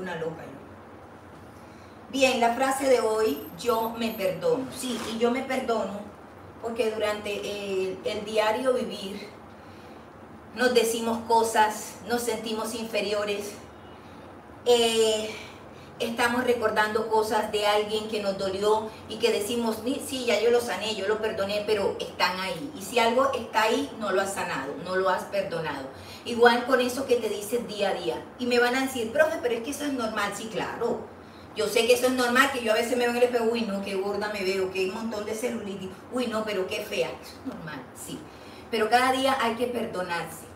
una loca. Bien, la frase de hoy, yo me perdono. Sí, y yo me perdono porque durante el, el diario vivir nos decimos cosas, nos sentimos inferiores, eh, estamos recordando cosas de alguien que nos dolió y que decimos, sí, ya yo lo sané, yo lo perdoné, pero están ahí. Y si algo está ahí, no lo has sanado, no lo has perdonado. Igual con eso que te dices día a día. Y me van a decir, profe, pero es que eso es normal. Sí, claro. Yo sé que eso es normal, que yo a veces me veo en el espejo, uy, no, qué gorda me veo, que hay un montón de celulitis, uy, no, pero qué fea. Eso es normal, sí. Pero cada día hay que perdonarse.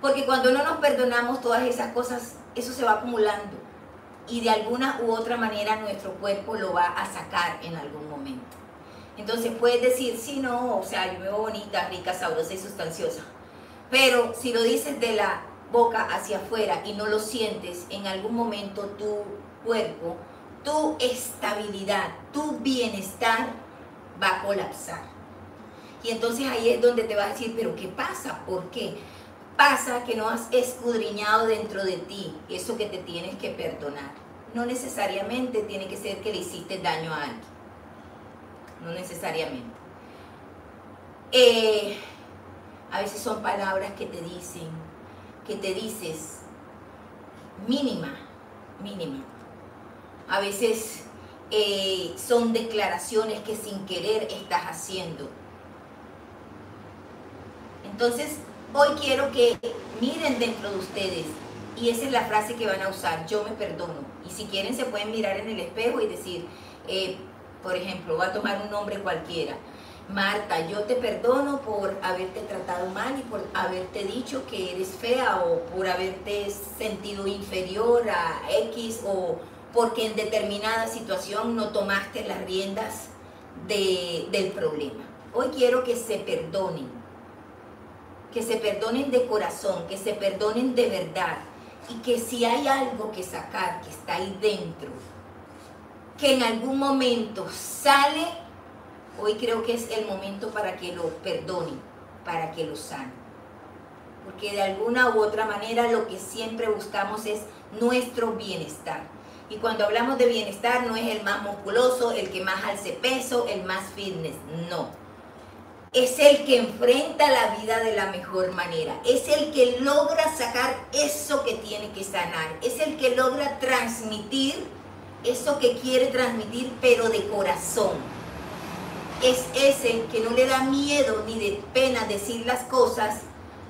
Porque cuando no nos perdonamos todas esas cosas, eso se va acumulando y de alguna u otra manera nuestro cuerpo lo va a sacar en algún momento. Entonces puedes decir, sí, no, o sea, yo me veo bonita, rica, sabrosa y sustanciosa. Pero si lo dices de la boca hacia afuera y no lo sientes, en algún momento tu cuerpo, tu estabilidad, tu bienestar va a colapsar. Y entonces ahí es donde te vas a decir, pero ¿qué pasa? ¿Por qué? Pasa que no has escudriñado dentro de ti eso que te tienes que perdonar. No necesariamente tiene que ser que le hiciste daño a alguien. No necesariamente. Eh, a veces son palabras que te dicen, que te dices mínima, mínima. A veces eh, son declaraciones que sin querer estás haciendo. Entonces, Hoy quiero que miren dentro de ustedes y esa es la frase que van a usar, yo me perdono. Y si quieren se pueden mirar en el espejo y decir, eh, por ejemplo, va a tomar un nombre cualquiera. Marta, yo te perdono por haberte tratado mal y por haberte dicho que eres fea o por haberte sentido inferior a X o porque en determinada situación no tomaste las riendas del problema. Hoy quiero que se perdonen que se perdonen de corazón, que se perdonen de verdad y que si hay algo que sacar que está ahí dentro, que en algún momento sale, hoy creo que es el momento para que lo perdonen, para que lo sanen. Porque de alguna u otra manera lo que siempre buscamos es nuestro bienestar. Y cuando hablamos de bienestar no es el más musculoso, el que más alce peso, el más fitness, no es el que enfrenta la vida de la mejor manera, es el que logra sacar eso que tiene que sanar, es el que logra transmitir eso que quiere transmitir, pero de corazón. Es ese que no le da miedo ni de pena decir las cosas,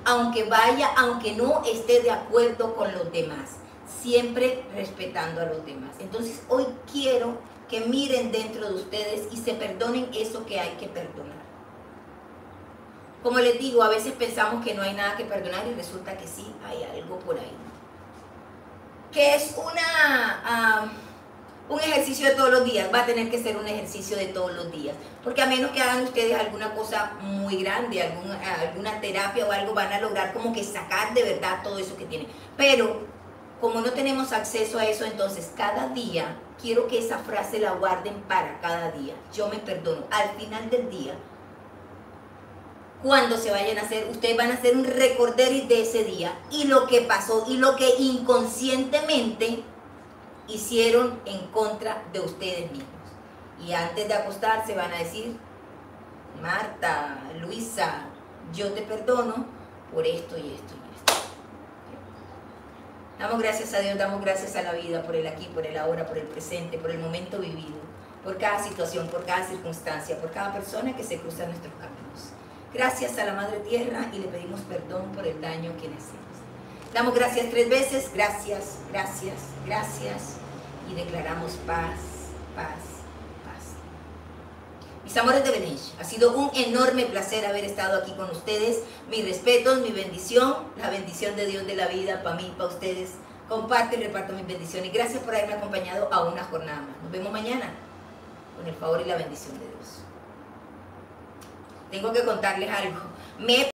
aunque vaya, aunque no esté de acuerdo con los demás, siempre respetando a los demás. Entonces hoy quiero que miren dentro de ustedes y se perdonen eso que hay que perdonar. Como les digo, a veces pensamos que no hay nada que perdonar y resulta que sí, hay algo por ahí. Que es una, un ejercicio de todos los días, va a tener que ser un ejercicio de todos los días. Porque a menos que hagan ustedes alguna cosa muy grande, alguna, alguna terapia o algo, van a lograr como que sacar de verdad todo eso que tienen. Pero como no tenemos acceso a eso, entonces cada día quiero que esa frase la guarden para cada día. Yo me perdono. Al final del día cuando se vayan a hacer, ustedes van a hacer un recorder de ese día y lo que pasó y lo que inconscientemente hicieron en contra de ustedes mismos. Y antes de acostarse van a decir, Marta, Luisa, yo te perdono por esto y esto y esto. Damos gracias a Dios, damos gracias a la vida por el aquí, por el ahora, por el presente, por el momento vivido, por cada situación, por cada circunstancia, por cada persona que se cruza en nuestros caminos. Gracias a la Madre Tierra y le pedimos perdón por el daño que le hacemos. Damos gracias tres veces, gracias, gracias, gracias y declaramos paz, paz, paz. Mis amores de Benech, ha sido un enorme placer haber estado aquí con ustedes. Mis respetos, mi bendición, la bendición de Dios de la vida para mí, para ustedes. Comparte y reparto mis bendiciones. Gracias por haberme acompañado a una jornada más. Nos vemos mañana con el favor y la bendición de Dios tengo que contarles algo. Me